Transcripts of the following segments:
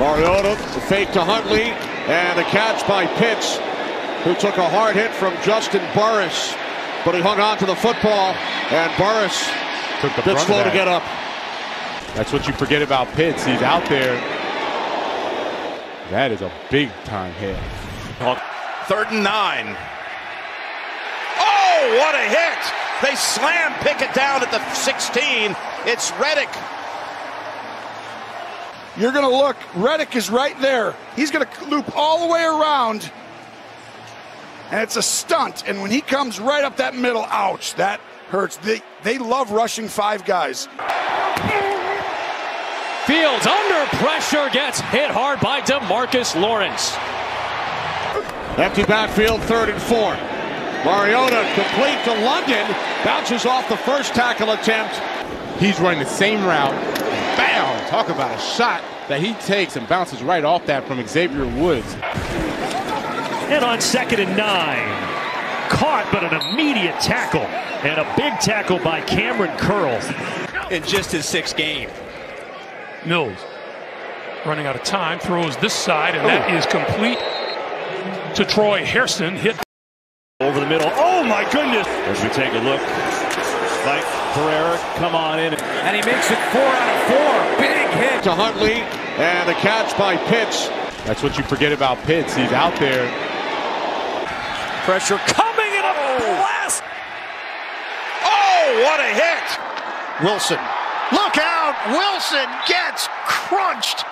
Mariota, the fake to Huntley, and the catch by Pitts, who took a hard hit from Juston Burris, but he hung on to the football, and Burris Took the bit brunt of slow to get up. That's what you forget about Pitts. He's out there. That is a big time hit. Third and nine. Oh, what a hit! They slam Pickett down at the 16. It's Reddick. You're going to look. Reddick is right there. He's going to loop all the way around. And it's a stunt. And when he comes right up that middle, ouch, that hurts. They, they love rushing five guys. Fields under pressure gets hit hard by DeMarcus Lawrence. Empty backfield, third and four. Mariota complete to London, bounces off the first tackle attempt. He's running the same route. Bam! Talk about a shot that he takes and bounces right off that from Xavier Woods. And on second and nine, caught but an immediate tackle. And a big tackle by Kamren Curl. In just his sixth game. Mills running out of time throws this side and that oh. is complete to Troy Hairston hit Over the middle. Oh my goodness. As we take a look, Mike Pereira, come on in. And he makes it four out of four. Big hit. To Huntley, and the catch by Pitts. That's what you forget about Pitts. He's out there. Pressure coming in a blast. Oh, what a hit! Wilson. Look out! Wilson gets crunched.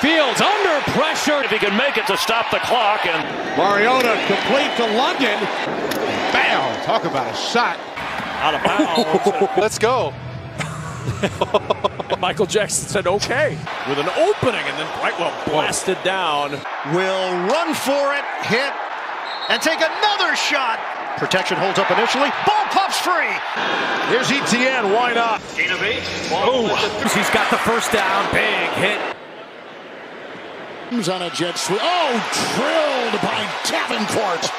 Fields under pressure. If he can make it to stop the clock. And Mariota complete to London. Bam! Talk about a shot. Out of bounds. Let's go. Michael Jackson said okay. With an opening and then Brightwell blasted down. Will run for it, hit, and take another shot. Protection holds up initially. Ball pops free. Here's ETN. Why not? He's got the first down. Big hit. on a jet sweep. Oh, drilled by Davenport.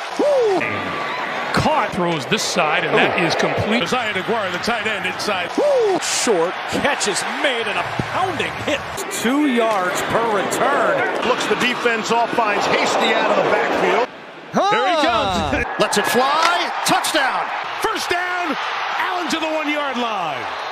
Caught throws this side and that is complete Isaiah Aguirre, the tight end inside. Short catch is made and a pounding hit. Two yards per return. Looks the defense off, finds Hasty out of the backfield. Here he comes. Lets it fly. Touchdown. First down. Allen to the one yard line.